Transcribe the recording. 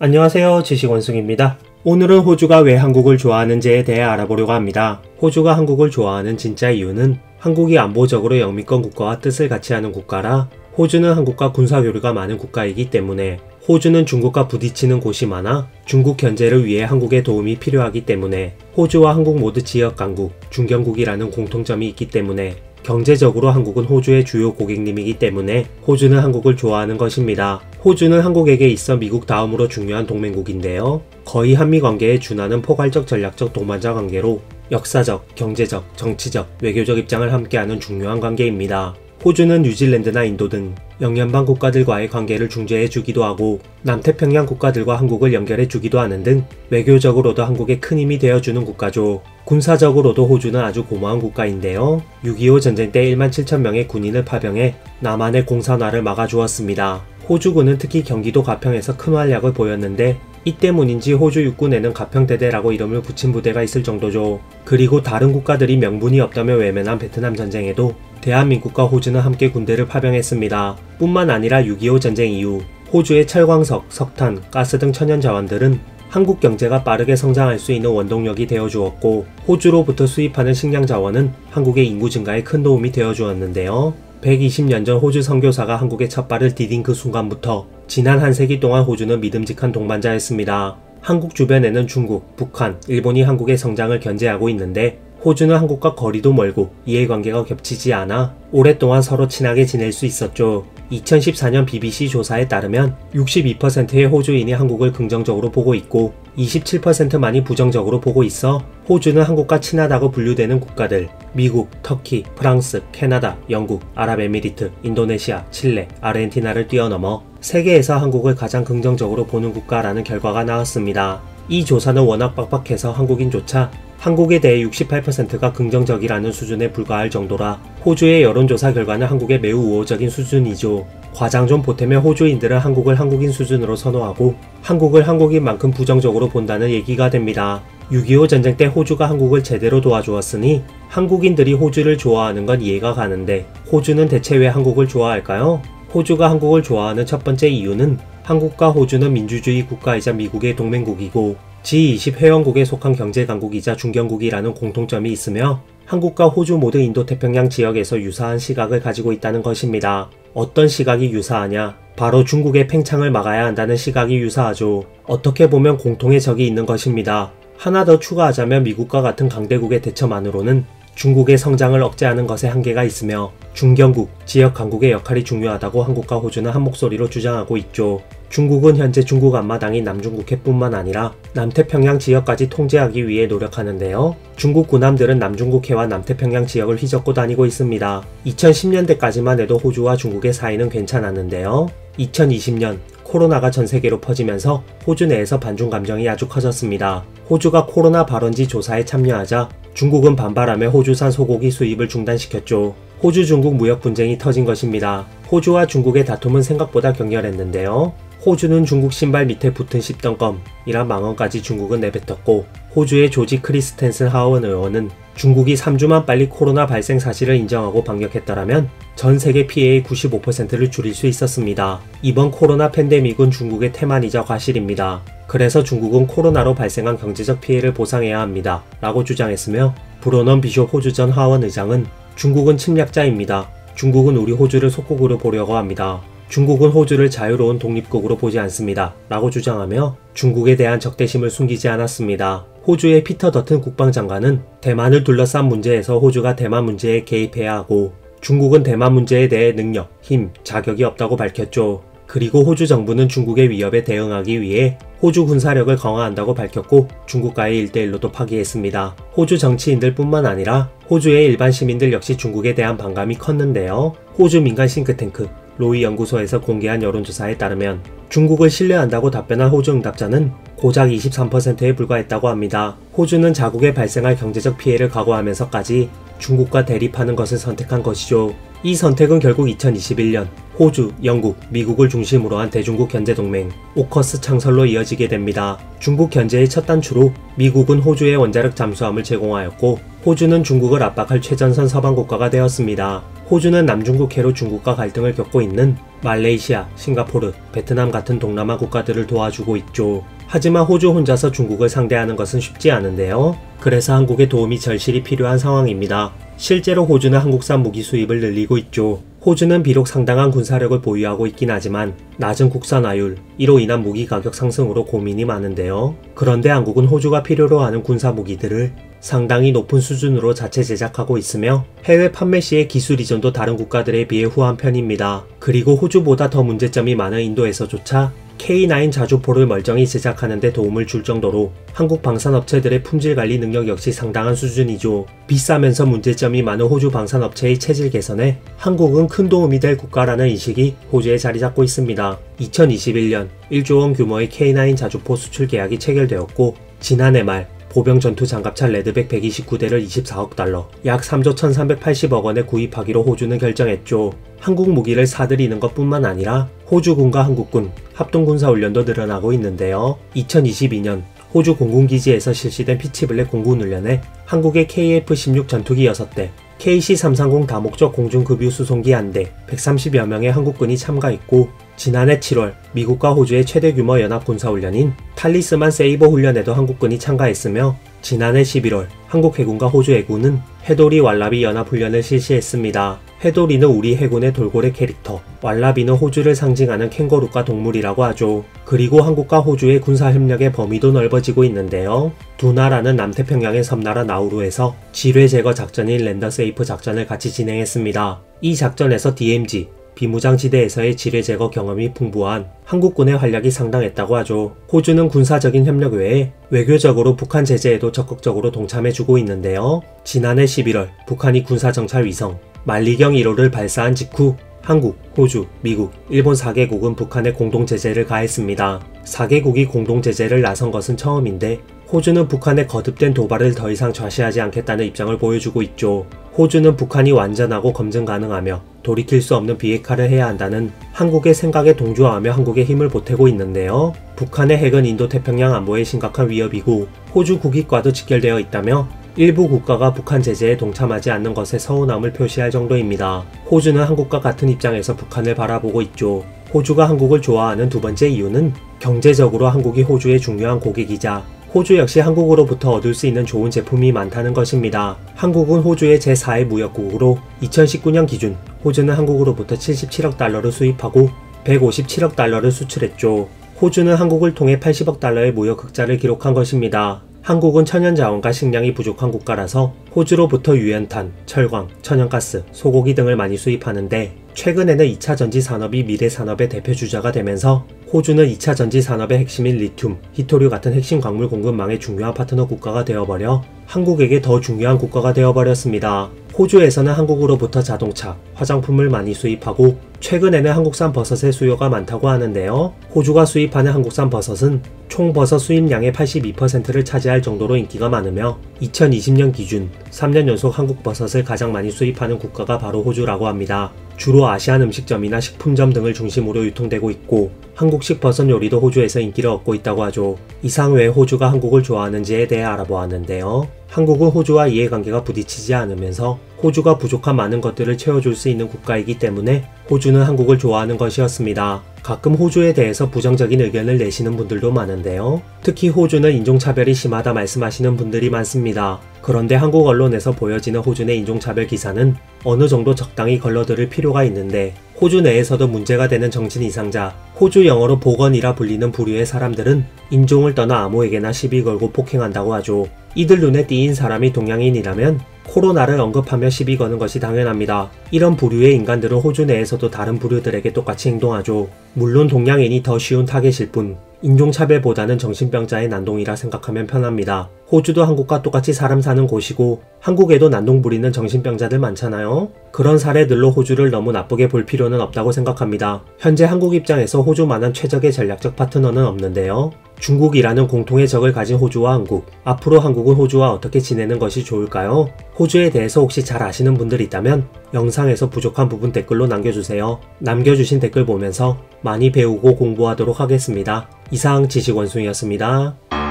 안녕하세요. 지식원숭입니다. 오늘은 호주가 왜 한국을 좋아하는지에 대해 알아보려고 합니다. 호주가 한국을 좋아하는 진짜 이유는 한국이 안보적으로 영미권 국가와 뜻을 같이 하는 국가라 호주는 한국과 군사교류가 많은 국가이기 때문에 호주는 중국과 부딪히는 곳이 많아 중국 견제를 위해 한국의 도움이 필요하기 때문에 호주와 한국 모두 지역 강국, 중견국이라는 공통점이 있기 때문에 경제적으로 한국은 호주의 주요 고객님이기 때문에 호주는 한국을 좋아하는 것입니다. 호주는 한국에게 있어 미국 다음으로 중요한 동맹국인데요. 거의 한미 관계에 준하는 포괄적 전략적 동반자 관계로 역사적, 경제적, 정치적, 외교적 입장을 함께하는 중요한 관계입니다. 호주는 뉴질랜드나 인도 등 영연방 국가들과의 관계를 중재해 주기도 하고 남태평양 국가들과 한국을 연결해 주기도 하는 등 외교적으로도 한국에 큰 힘이 되어주는 국가죠. 군사적으로도 호주는 아주 고마운 국가인데요. 6.25 전쟁 때 1만 7천 명의 군인을 파병해 남한의 공산화를 막아주었습니다. 호주군은 특히 경기도 가평에서 큰 활약을 보였는데 이 때문인지 호주 육군에는 가평대대라고 이름을 붙인 부대가 있을 정도죠. 그리고 다른 국가들이 명분이 없다며 외면한 베트남 전쟁에도 대한민국과 호주는 함께 군대를 파병했습니다. 뿐만 아니라 6.25 전쟁 이후 호주의 철광석, 석탄, 가스 등 천연 자원들은 한국 경제가 빠르게 성장할 수 있는 원동력이 되어 주었고 호주로부터 수입하는 식량 자원은 한국의 인구 증가에 큰 도움이 되어 주었는데요. 120년 전 호주 선교사가 한국에 첫 발을 디딘 그 순간부터 지난 한 세기 동안 호주는 믿음직한 동반자였습니다. 한국 주변에는 중국, 북한, 일본이 한국의 성장을 견제하고 있는데 호주는 한국과 거리도 멀고 이해관계가 겹치지 않아 오랫동안 서로 친하게 지낼 수 있었죠. 2014년 BBC 조사에 따르면 62%의 호주인이 한국을 긍정적으로 보고 있고 27%만이 부정적으로 보고 있어 호주는 한국과 친하다고 분류되는 국가들 미국, 터키, 프랑스, 캐나다, 영국, 아랍에미리트, 인도네시아, 칠레, 아르헨티나를 뛰어넘어 세계에서 한국을 가장 긍정적으로 보는 국가라는 결과가 나왔습니다. 이 조사는 워낙 빡빡해서 한국인조차 한국에 대해 68%가 긍정적이라는 수준에 불과할 정도라 호주의 여론조사 결과는 한국에 매우 우호적인 수준이죠. 과장 좀 보태면 호주인들은 한국을 한국인 수준으로 선호하고 한국을 한국인만큼 부정적으로 본다는 얘기가 됩니다. 6.25 전쟁 때 호주가 한국을 제대로 도와주었으니 한국인들이 호주를 좋아하는 건 이해가 가는데 호주는 대체 왜 한국을 좋아할까요? 호주가 한국을 좋아하는 첫 번째 이유는 한국과 호주는 민주주의 국가이자 미국의 동맹국이고 G20 회원국에 속한 경제강국이자 중견국이라는 공통점이 있으며 한국과 호주 모두 인도태평양 지역에서 유사한 시각을 가지고 있다는 것입니다. 어떤 시각이 유사하냐? 바로 중국의 팽창을 막아야 한다는 시각이 유사하죠. 어떻게 보면 공통의 적이 있는 것입니다. 하나 더 추가하자면 미국과 같은 강대국의 대처만으로는 중국의 성장을 억제하는 것에 한계가 있으며 중견국, 지역 강국의 역할이 중요하다고 한국과 호주는 한 목소리로 주장하고 있죠. 중국은 현재 중국 앞마당인 남중국해뿐만 아니라 남태평양 지역까지 통제하기 위해 노력하는데요. 중국 군함들은 남중국해와 남태평양 지역을 휘젓고 다니고 있습니다. 2010년대까지만 해도 호주와 중국의 사이는 괜찮았는데요. 2020년 코로나가 전 세계로 퍼지면서 호주 내에서 반중 감정이 아주 커졌습니다. 호주가 코로나 발원지 조사에 참여하자 중국은 반발하며 호주산 소고기 수입을 중단시켰죠. 호주 중국 무역 분쟁이 터진 것입니다. 호주와 중국의 다툼은 생각보다 격렬했는데요. 호주는 중국 신발 밑에 붙은 10덩검이란 망언까지 중국은 내뱉었고 호주의 조지 크리스텐슨 하원 의원은 중국이 3주만 빨리 코로나 발생 사실을 인정하고 반격했더라면 전 세계 피해의 95%를 줄일 수 있었습니다. 이번 코로나 팬데믹은 중국의 태만이자 과실입니다. 그래서 중국은 코로나로 발생한 경제적 피해를 보상해야 합니다. 라고 주장했으며 브로넌 비숍 호주 전 하원 의장은 중국은 침략자입니다. 중국은 우리 호주를 속국으로 보려고 합니다. 중국은 호주를 자유로운 독립국으로 보지 않습니다. 라고 주장하며 중국에 대한 적대심을 숨기지 않았습니다. 호주의 피터 더튼 국방장관은 대만을 둘러싼 문제에서 호주가 대만 문제에 개입해야 하고 중국은 대만 문제에 대해 능력, 힘, 자격이 없다고 밝혔죠. 그리고 호주 정부는 중국의 위협에 대응하기 위해 호주 군사력을 강화한다고 밝혔고 중국과의 1대1로도 파기했습니다. 호주 정치인들 뿐만 아니라 호주의 일반 시민들 역시 중국에 대한 반감이 컸는데요. 호주 민간 싱크탱크 로이 연구소에서 공개한 여론조사에 따르면 중국을 신뢰한다고 답변한 호주 응답자는 고작 23%에 불과했다고 합니다. 호주는 자국에 발생할 경제적 피해를 각오하면서까지 중국과 대립하는 것을 선택한 것이죠. 이 선택은 결국 2021년 호주, 영국, 미국을 중심으로 한 대중국 견제 동맹 오커스 창설로 이어지게 됩니다. 중국 견제의 첫 단추로 미국은 호주의 원자력 잠수함을 제공하였고 호주는 중국을 압박할 최전선 서방 국가가 되었습니다. 호주는 남중국해로 중국과 갈등을 겪고 있는 말레이시아, 싱가포르, 베트남 같은 동남아 국가들을 도와주고 있죠. 하지만 호주 혼자서 중국을 상대하는 것은 쉽지 않은데요. 그래서 한국의 도움이 절실히 필요한 상황입니다. 실제로 호주는 한국산 무기 수입을 늘리고 있죠. 호주는 비록 상당한 군사력을 보유하고 있긴 하지만 낮은 국산화율, 이로 인한 무기 가격 상승으로 고민이 많은데요. 그런데 한국은 호주가 필요로 하는 군사 무기들을 상당히 높은 수준으로 자체 제작하고 있으며 해외 판매 시의 기술 이전도 다른 국가들에 비해 후한 편입니다. 그리고 호주보다 더 문제점이 많은 인도에서조차 K9 자주포를 멀쩡히 제작하는 데 도움을 줄 정도로 한국 방산업체들의 품질 관리 능력 역시 상당한 수준이죠. 비싸면서 문제점이 많은 호주 방산업체의 체질 개선에 한국은 큰 도움이 될 국가라는 인식이 호주에 자리 잡고 있습니다. 2021년 1조 원 규모의 K9 자주포 수출 계약이 체결되었고 지난해 말 보병 전투 장갑차 레드백 129대를 24억 달러, 약 3조 1380억 원에 구입하기로 호주는 결정했죠. 한국 무기를 사들이는 것 뿐만 아니라 호주군과 한국군, 합동군사훈련도 늘어나고 있는데요. 2022년 호주 공군기지에서 실시된 피치블랙 공군 훈련에 한국의 KF-16 전투기 6대, KC-330 다목적 공중급유 수송기 1대, 130여 명의 한국군이 참가했고 지난해 7월 미국과 호주의 최대 규모 연합 군사훈련인 탈리스만 세이버 훈련에도 한국군이 참가했으며 지난해 11월 한국 해군과 호주 해군은 해돌이 왈라비 연합훈련을 실시했습니다. 해돌이는 우리 해군의 돌고래 캐릭터, 왈라비는 호주를 상징하는 캥거루과 동물이라고 하죠. 그리고 한국과 호주의 군사협력의 범위도 넓어지고 있는데요. 두 나라는 남태평양의 섬나라 나우루에서 지뢰 제거 작전인 랜더 세이프 작전을 같이 진행했습니다. 이 작전에서 DMZ, 비무장지대에서의 지뢰 제거 경험이 풍부한 한국군의 활약이 상당했다고 하죠. 호주는 군사적인 협력 외에 외교적으로 북한 제재에도 적극적으로 동참해주고 있는데요. 지난해 11월 북한이 군사정찰 위성 만리경 1호를 발사한 직후 한국, 호주, 미국, 일본 4개국은 북한에 공동 제재를 가했습니다. 4개국이 공동 제재를 나선 것은 처음인데 호주는 북한의 거듭된 도발을 더 이상 좌시하지 않겠다는 입장을 보여주고 있죠. 호주는 북한이 완전하고 검증 가능하며 돌이킬 수 없는 비핵화를 해야 한다는 한국의 생각에 동조하며 한국의 힘을 보태고 있는데요. 북한의 핵은 인도 태평양 안보에 심각한 위협이고 호주 국익과도 직결되어 있다며 일부 국가가 북한 제재에 동참하지 않는 것에 서운함을 표시할 정도입니다. 호주는 한국과 같은 입장에서 북한을 바라보고 있죠. 호주가 한국을 좋아하는 두 번째 이유는 경제적으로 한국이 호주의 중요한 고객이자 호주 역시 한국으로부터 얻을 수 있는 좋은 제품이 많다는 것입니다. 한국은 호주의 제4의 무역국으로 2019년 기준 호주는 한국으로부터 77억 달러를 수입하고 157억 달러를 수출했죠. 호주는 한국을 통해 80억 달러의 무역 흑자를 기록한 것입니다. 한국은 천연자원과 식량이 부족한 국가라서 호주로부터 유연탄, 철광, 천연가스, 소고기 등을 많이 수입하는데 최근에는 2차 전지 산업이 미래 산업의 대표 주자가 되면서 호주는 2차 전지 산업의 핵심인 리튬, 히토류 같은 핵심 광물 공급망의 중요한 파트너 국가가 되어버려 한국에게 더 중요한 국가가 되어버렸습니다. 호주에서는 한국으로부터 자동차, 화장품을 많이 수입하고 최근에는 한국산 버섯의 수요가 많다고 하는데요. 호주가 수입하는 한국산 버섯은 총 버섯 수입량의 82%를 차지할 정도로 인기가 많으며 2020년 기준 3년 연속 한국 버섯을 가장 많이 수입하는 국가가 바로 호주라고 합니다. 주로 아시안 음식점이나 식품점 등을 중심으로 유통되고 있고 한국식 버섯 요리도 호주에서 인기를 얻고 있다고 하죠. 이상 왜 호주가 한국을 좋아하는지에 대해 알아보았는데요. 한국은 호주와 이해관계가 부딪히지 않으면서 호주가 부족한 많은 것들을 채워줄 수 있는 국가이기 때문에 호주는 한국을 좋아하는 것이었습니다. 가끔 호주에 대해서 부정적인 의견을 내시는 분들도 많은데요. 특히 호주는 인종차별이 심하다 말씀하시는 분들이 많습니다. 그런데 한국 언론에서 보여지는 호주 내 인종차별 기사는 어느 정도 적당히 걸러들을 필요가 있는데 호주 내에서도 문제가 되는 정신 이상자, 호주 영어로 bogan이라 불리는 부류의 사람들은 인종을 떠나 아무에게나 시비 걸고 폭행한다고 하죠. 이들 눈에 띄인 사람이 동양인이라면 코로나를 언급하며 시비 거는 것이 당연합니다. 이런 부류의 인간들은 호주 내에서도 다른 부류들에게 똑같이 행동하죠. 물론 동양인이 더 쉬운 타겟일 뿐 인종차별보다는 정신병자의 난동이라 생각하면 편합니다. 호주도 한국과 똑같이 사람 사는 곳이고 한국에도 난동 부리는 정신병자들 많잖아요. 그런 사례들로 호주를 너무 나쁘게 볼 필요는 없다고 생각합니다. 현재 한국 입장에서 호주만한 최적의 전략적 파트너는 없는데요. 중국이라는 공통의 적을 가진 호주와 한국. 앞으로 한국은 호주와 어떻게 지내는 것이 좋을까요? 호주에 대해서 혹시 잘 아시는 분들이 있다면 영상에서 부족한 부분 댓글로 남겨주세요. 남겨주신 댓글 보면서 많이 배우고 공부하도록 하겠습니다. 이상 지식원숭이였습니다.